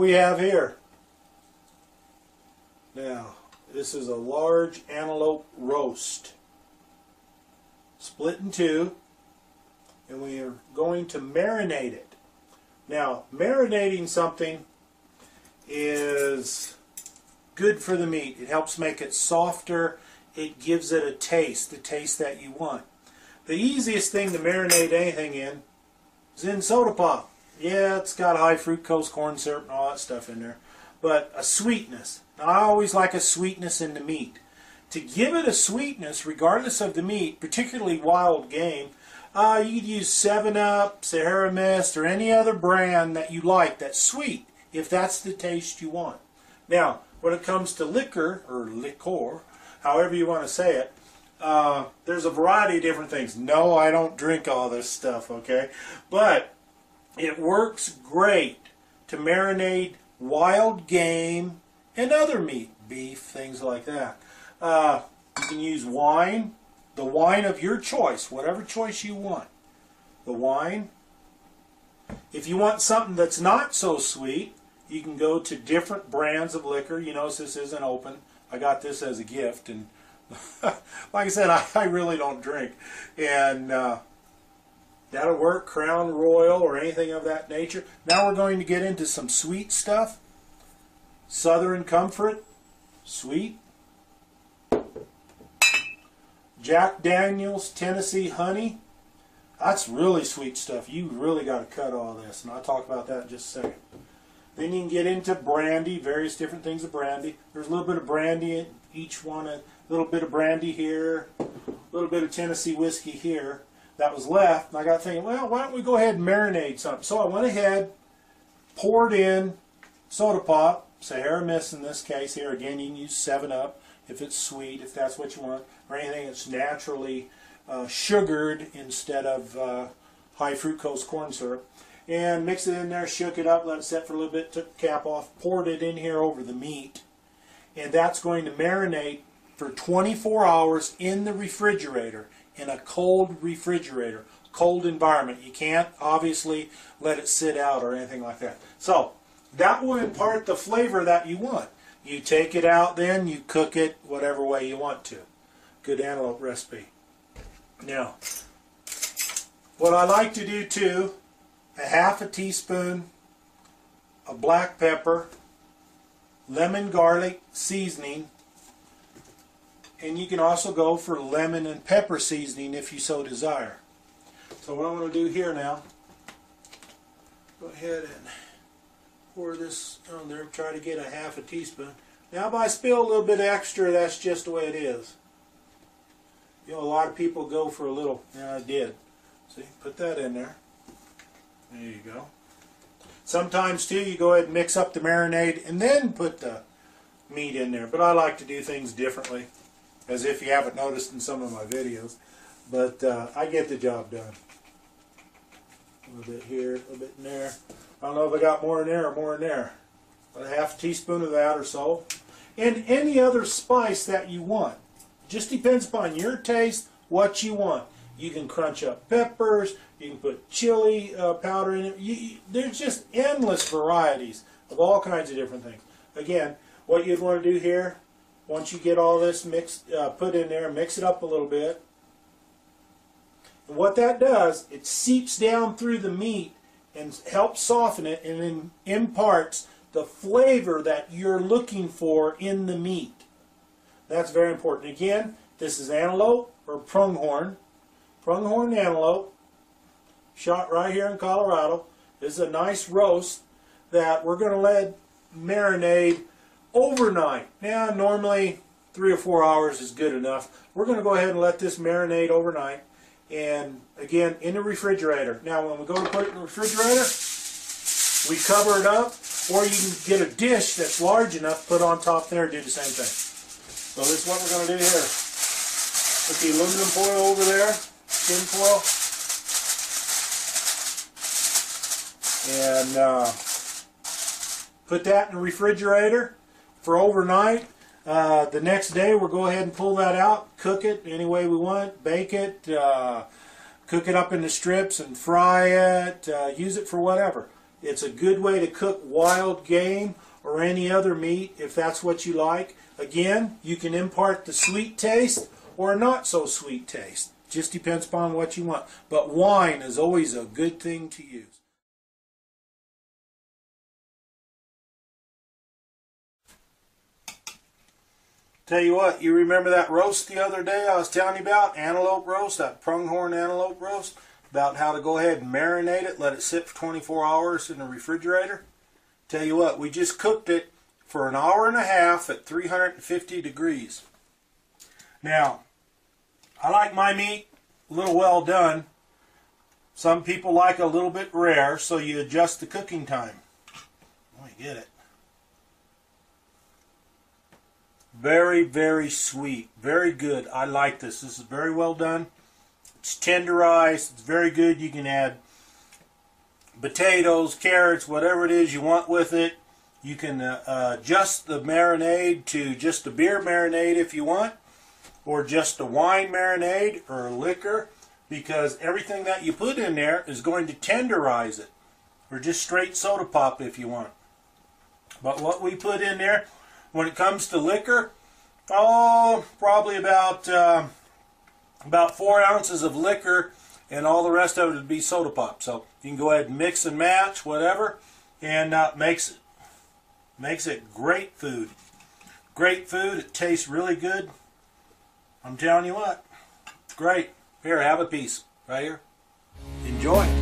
we have here? Now, this is a large antelope roast. Split in two. And we are going to marinate it. Now, marinating something is good for the meat. It helps make it softer. It gives it a taste, the taste that you want. The easiest thing to marinate anything in is in soda pop. Yeah, it's got high fructose corn syrup and all that stuff in there. But a sweetness. Now, I always like a sweetness in the meat. To give it a sweetness, regardless of the meat, particularly wild game, uh, you could use 7-Up, Sierra Mist, or any other brand that you like that's sweet, if that's the taste you want. Now, when it comes to liquor, or liqueur, however you want to say it, uh, there's a variety of different things. No, I don't drink all this stuff, okay? But it works great to marinate wild game and other meat, beef, things like that. Uh, you can use wine, the wine of your choice, whatever choice you want. The wine. If you want something that's not so sweet, you can go to different brands of liquor. You notice this isn't open. I got this as a gift, and like I said, I, I, really don't drink, and uh, that'll work. Crown Royal or anything of that nature. Now we're going to get into some sweet stuff. Southern Comfort, sweet. Jack Daniels Tennessee Honey. That's really sweet stuff. You really got to cut all this, and I'll talk about that in just a second. Then you can get into brandy, various different things of brandy. There's a little bit of brandy in each one, a little bit of brandy here, a little bit of Tennessee whiskey here. That was left, and I got thinking, well, why don't we go ahead and marinate something? So I went ahead, poured in soda pop, Sierra Mist in this case here. Again, you can use 7-Up if it's sweet, if that's what you want, or anything that's naturally uh, sugared instead of uh, high fructose corn syrup. And mix it in there, shook it up, let it set for a little bit, took the cap off, poured it in here over the meat. And that's going to marinate for 24 hours in the refrigerator, in a cold refrigerator, cold environment. You can't obviously let it sit out or anything like that. So that will impart the flavor that you want. You take it out then, you cook it whatever way you want to. Good antelope recipe. Now, what I like to do too, a half a teaspoon of black pepper, lemon garlic seasoning, and you can also go for lemon and pepper seasoning if you so desire. So what I'm going to do here now, go ahead and pour this on there, try to get a half a teaspoon. Now if I spill a little bit extra, that's just the way it is. You know, a lot of people go for a little, yeah I did. See, put that in there. There you go. Sometimes too, you go ahead and mix up the marinade and then put the meat in there. But I like to do things differently, as if you haven't noticed in some of my videos. But uh, I get the job done. A little bit here, a little bit in there. I don't know if I got more in there or more in there. But a half teaspoon of that or so. And any other spice that you want. Just depends upon your taste, what you want. You can crunch up peppers, you can put chili uh, powder in it. You, you, there's just endless varieties of all kinds of different things. Again, what you'd want to do here, once you get all this mixed, uh, put in there, mix it up a little bit. And what that does, it seeps down through the meat and helps soften it and then imparts the flavor that you're looking for in the meat. That's very important. Again, this is antelope or pronghorn. Pronghorn antelope, shot right here in Colorado. This is a nice roast that we're going to let marinate overnight. Now, normally three or four hours is good enough. We're going to go ahead and let this marinate overnight. And again, in the refrigerator. Now, when we go to put it in the refrigerator, we cover it up, or you can get a dish that's large enough, put on top there, do the same thing. So this is what we're going to do here. Put the aluminum foil over there, tin foil, and uh, put that in the refrigerator for overnight. Uh, the next day we'll go ahead and pull that out, cook it any way we want, bake it, uh, cook it up into strips and fry it, uh, use it for whatever. It's a good way to cook wild game or any other meat if that's what you like. Again, you can impart the sweet taste or a not so sweet taste. Just depends upon what you want. But wine is always a good thing to use. Tell you what, you remember that roast the other day I was telling you about? Antelope roast, that pronghorn antelope roast? About how to go ahead and marinate it, let it sit for 24 hours in the refrigerator? Tell you what, we just cooked it for an hour and a half at 350 degrees. Now, I like my meat a little well done. Some people like a little bit rare, so you adjust the cooking time. Let me get it. Very, very sweet. Very good. I like this. This is very well done. It's tenderized. It's very good. You can add potatoes, carrots, whatever it is you want with it. You can uh, uh, adjust the marinade to just a beer marinade if you want, or just a wine marinade or a liquor, because everything that you put in there is going to tenderize it, or just straight soda pop if you want. But what we put in there, when it comes to liquor, oh, probably about uh, about four ounces of liquor, and all the rest of it would be soda pop. So you can go ahead and mix and match, whatever, and uh, makes makes it great food. Great food. It tastes really good. I'm telling you what, great. Here, have a piece right here. Enjoy.